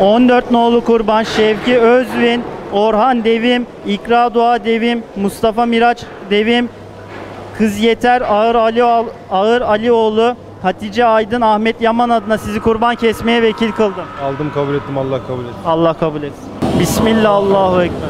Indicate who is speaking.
Speaker 1: 14 nolu kurban Şevki Özvin, Orhan Devim, İkra Doğa Devim, Mustafa Miraç Devim, Kız Yeter Ağır Ali Ağır Alioğlu, Hatice Aydın, Ahmet Yaman adına sizi kurban kesmeye vekil kıldım.
Speaker 2: Aldım kabul ettim Allah kabul etsin.
Speaker 1: Allah kabul etsin. Bismillah Allahu Ekber.